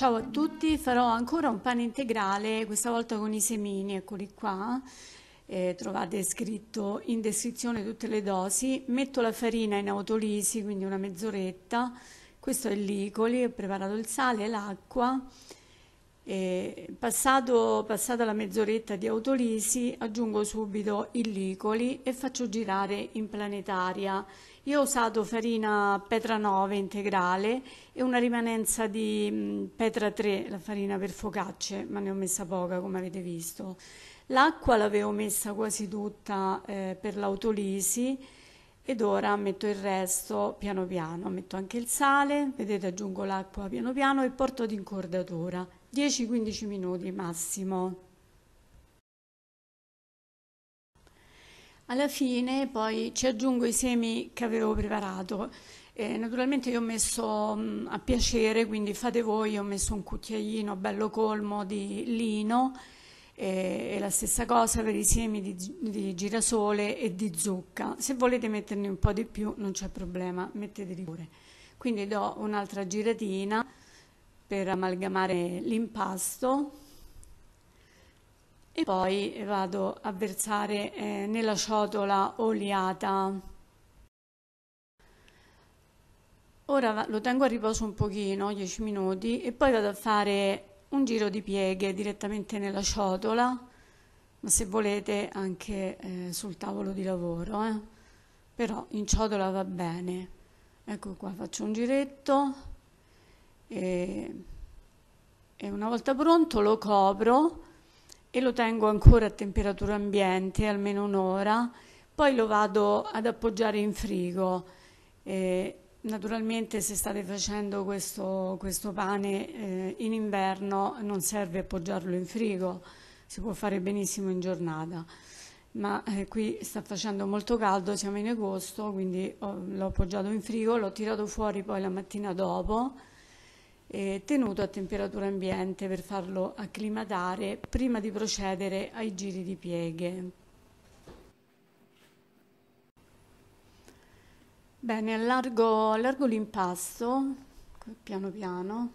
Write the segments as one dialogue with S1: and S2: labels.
S1: Ciao a tutti, farò ancora un pane integrale, questa volta con i semini, eccoli qua. Eh, trovate scritto in descrizione tutte le dosi. Metto la farina in autolisi, quindi una mezz'oretta. Questo è il licoli, ho preparato il sale, l'acqua. Eh, passato, passata la mezz'oretta di autolisi, aggiungo subito il licoli e faccio girare in planetaria. Io ho usato farina Petra 9 integrale e una rimanenza di Petra 3, la farina per focacce, ma ne ho messa poca come avete visto. L'acqua l'avevo messa quasi tutta eh, per l'autolisi ed ora metto il resto piano piano, metto anche il sale, vedete aggiungo l'acqua piano piano e porto ad incordatura, 10-15 minuti massimo. Alla fine poi ci aggiungo i semi che avevo preparato. Eh, naturalmente io ho messo mh, a piacere, quindi fate voi, ho messo un cucchiaino bello colmo di lino eh, e la stessa cosa per i semi di, di, girasole e di zucca. Se volete metterne un po' di più non c'è problema, metteteli pure. Quindi do un'altra giratina per amalgamare l'impasto e poi vado a versare eh, nella ciotola oliata. Ora lo tengo a riposo un pochino, 10 minuti, e poi vado a fare un giro di pieghe direttamente nella ciotola, ma se volete anche eh, sul tavolo di lavoro, eh. però in ciotola va bene. Ecco qua, faccio un giretto e, e una volta pronto lo copro e lo tengo ancora a temperatura ambiente, almeno un'ora, poi lo vado ad appoggiare in frigo. Eh, naturalmente se state facendo questo, questo pane eh, in inverno non serve appoggiarlo in frigo, si può fare benissimo in giornata. Ma eh, qui sta facendo molto caldo, siamo in agosto, quindi l'ho appoggiato in frigo, l'ho tirato fuori poi la mattina dopo eh, tenuto a temperatura ambiente per farlo acclimatare prima di procedere ai giri di pieghe. Bene, allargo, allargo l'impasto piano piano.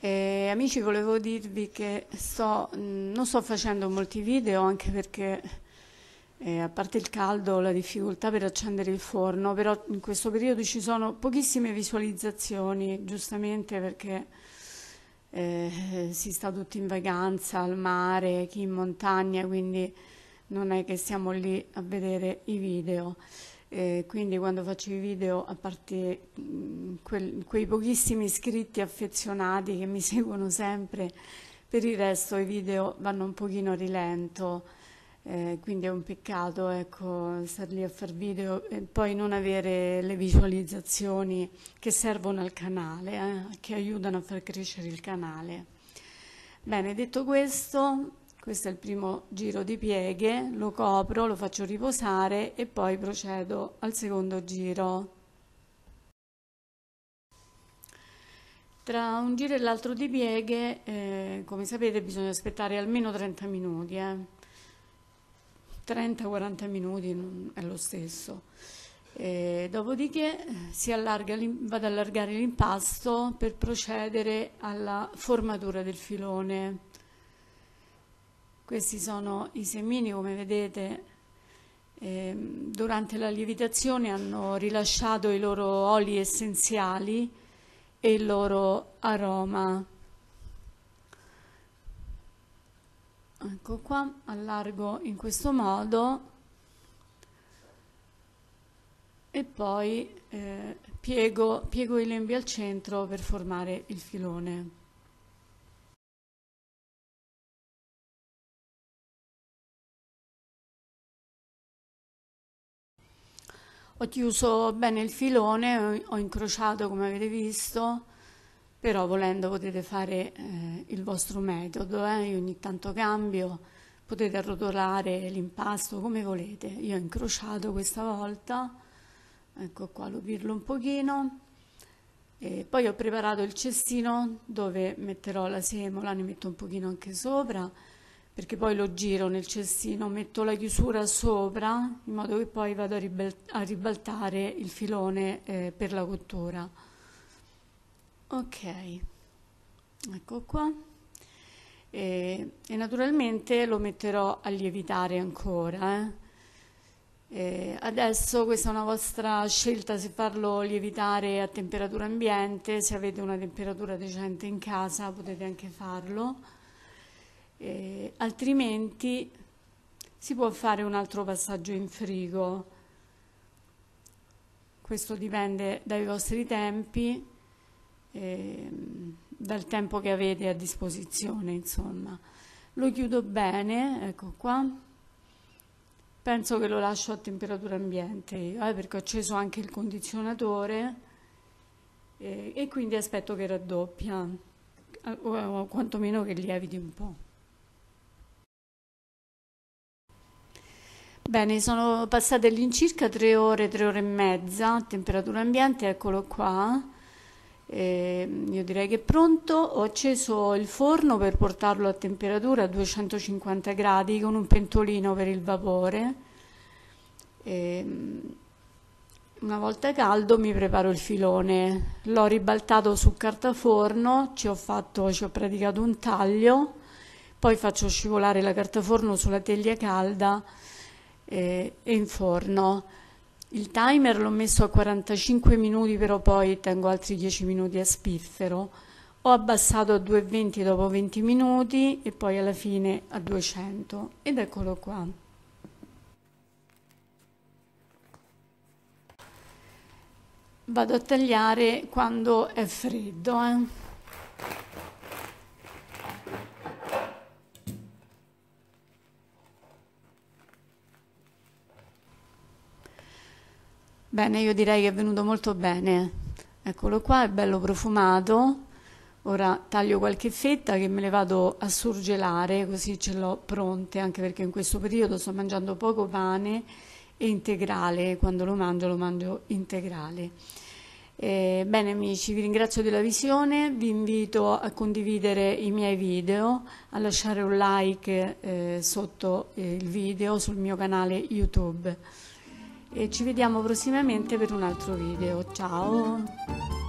S1: Eh, amici, volevo dirvi che sto, non sto facendo molti video anche perché eh, a parte il caldo, la difficoltà per accendere il forno, però in questo periodo ci sono pochissime visualizzazioni, giustamente perché eh, si sta tutti in vacanza al mare, chi in montagna, quindi non è che stiamo lì a vedere i video. Eh, quindi quando faccio i video, a parte mh, quel, quei pochissimi iscritti affezionati che mi seguono sempre, per il resto i video vanno un pochino a rilento eh, quindi è un peccato ecco, star lì a fare video e poi non avere le visualizzazioni che servono al canale, eh, che aiutano a far crescere il canale. Bene, detto questo, questo è il primo giro di pieghe, lo copro, lo faccio riposare e poi procedo al secondo giro. Tra un giro e l'altro di pieghe, eh, come sapete, bisogna aspettare almeno 30 minuti. Eh. 30-40 minuti è lo stesso. E dopodiché si allarga, vado ad allargare l'impasto per procedere alla formatura del filone. Questi sono i semini, come vedete, eh, durante la lievitazione hanno rilasciato i loro oli essenziali e il loro aroma. Ecco qua allargo in questo modo. E poi eh, piego, piego i lembi al centro per formare il filone. Ho chiuso bene il filone ho incrociato come avete visto però volendo potete fare eh, il vostro metodo, eh? io ogni tanto cambio, potete arrotolare l'impasto come volete, io ho incrociato questa volta, ecco qua lo pirlo un pochino, e poi ho preparato il cestino dove metterò la semola, ne metto un pochino anche sopra, perché poi lo giro nel cestino, metto la chiusura sopra in modo che poi vado a, ribaltare il filone eh, per la cottura ok ecco qua e, e naturalmente lo metterò a lievitare ancora eh. Adesso questa è una vostra scelta se farlo lievitare a temperatura ambiente, se avete una temperatura decente in casa potete anche farlo, eh, altrimenti si può fare un altro passaggio in frigo. Questo dipende dai vostri tempi, eh, dal tempo che avete a disposizione, insomma. Lo chiudo bene, ecco qua. Penso che lo lascio a temperatura ambiente eh, perché ho acceso anche il condizionatore eh, e quindi aspetto che raddoppia, o, o quantomeno che lieviti un po'. Bene, sono passate all'incirca 3 ore, 3 ore e mezza a temperatura ambiente, eccolo qua. Eh, io direi che è pronto, ho acceso il forno per portarlo a temperatura a 250 gradi con un pentolino per il vapore. E, una volta caldo mi preparo il filone, l'ho ribaltato su carta forno, ci ho, fatto, ci ho praticato un taglio, poi faccio scivolare la carta forno sulla teglia calda e, e in forno. Il timer l'ho messo a 45 minuti, però poi tengo altri 10 minuti a spiffero. Ho abbassato a 2,20 dopo 20 minuti e poi alla fine a 200 ed eccolo qua. Vado a tagliare quando è freddo. Eh. Bene, io direi che è venuto molto bene. Eccolo qua, è bello profumato. Ora taglio qualche fetta che me le vado a surgelare, così ce l'ho pronte, anche perché in questo periodo sto mangiando poco pane e integrale, quando lo mangio lo mangio integrale. Eh, bene amici, vi ringrazio della visione, vi invito a condividere i miei video, a lasciare un like eh, sotto eh, il video sul mio canale YouTube e ci vediamo prossimamente per un altro video. Ciao!